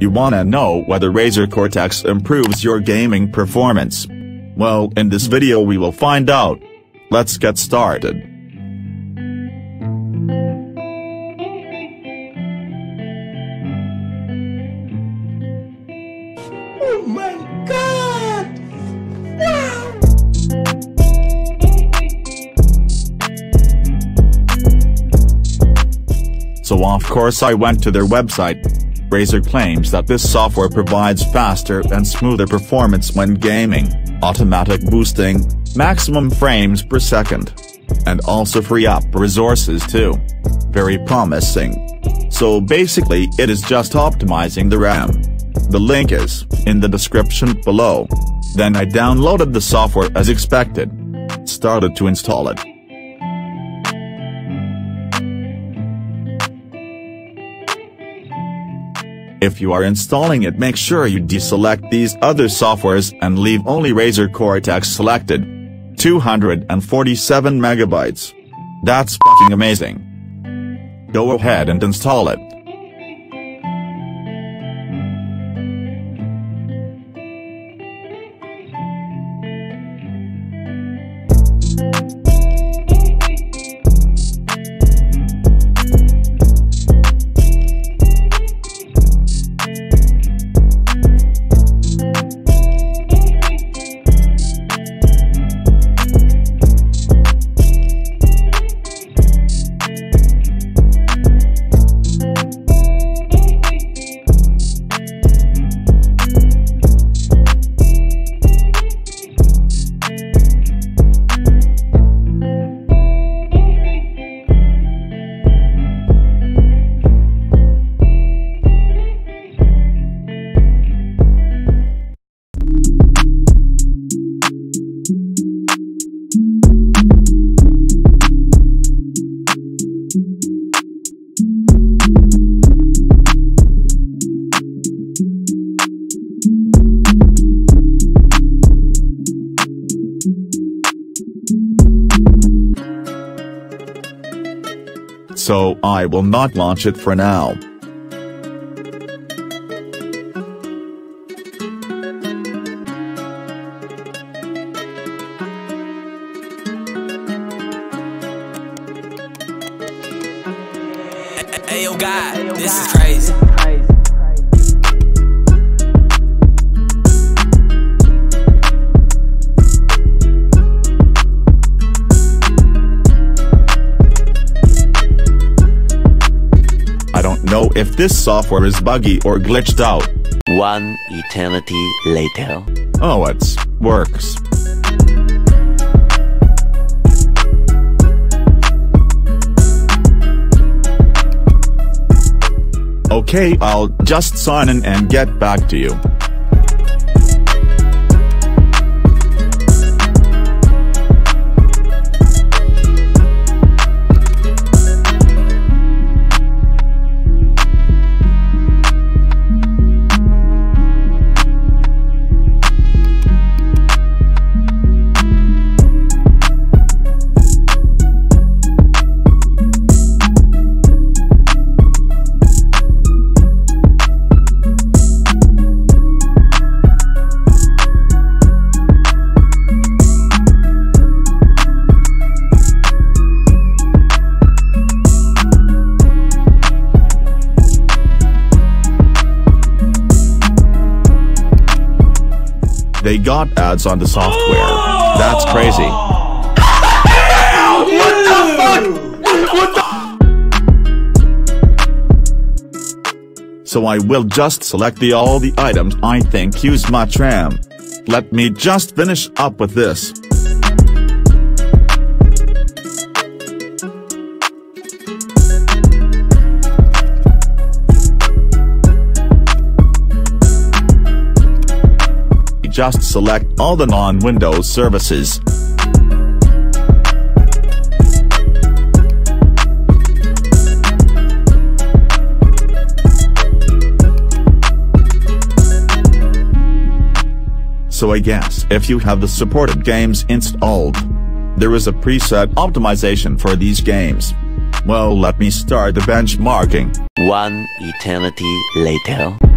You wanna know whether Razer Cortex improves your gaming performance? Well, in this video we will find out. Let's get started. Oh my god! Wow! So of course I went to their website. Razer claims that this software provides faster and smoother performance when gaming, automatic boosting, maximum frames per second. And also free up resources too. Very promising. So basically it is just optimizing the RAM. The link is in the description below. Then I downloaded the software as expected. Started to install it. If you are installing it make sure you deselect these other softwares and leave only Razer Cortex selected. 247 megabytes. That's fucking amazing. Go ahead and install it. So I will not launch it for now. Hey yo, God, this is crazy. Know if this software is buggy or glitched out. One eternity later. Oh it's works. Okay I'll just sign in and get back to you. They got ads on the software. That's crazy. So I will just select the all the items I think use my RAM. Let me just finish up with this. Just select all the non-Windows services. So I guess if you have the supported games installed, there is a preset optimization for these games. Well let me start the benchmarking. One eternity later.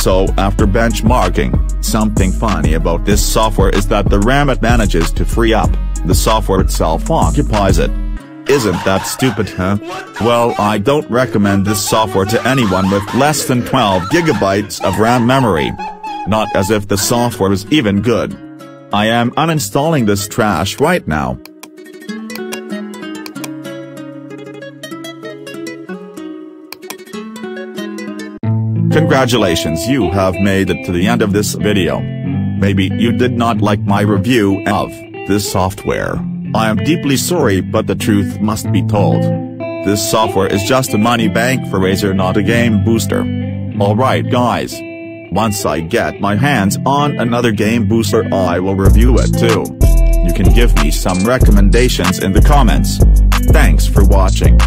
So after benchmarking, something funny about this software is that the RAM it manages to free up, the software itself occupies it. Isn't that stupid huh? Well I don't recommend this software to anyone with less than 12 gigabytes of RAM memory. Not as if the software is even good. I am uninstalling this trash right now. Congratulations you have made it to the end of this video. Maybe you did not like my review of this software. I am deeply sorry but the truth must be told. This software is just a money bank for Razer not a game booster. Alright guys. Once I get my hands on another game booster I will review it too. You can give me some recommendations in the comments. Thanks for watching.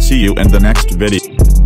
See you in the next video.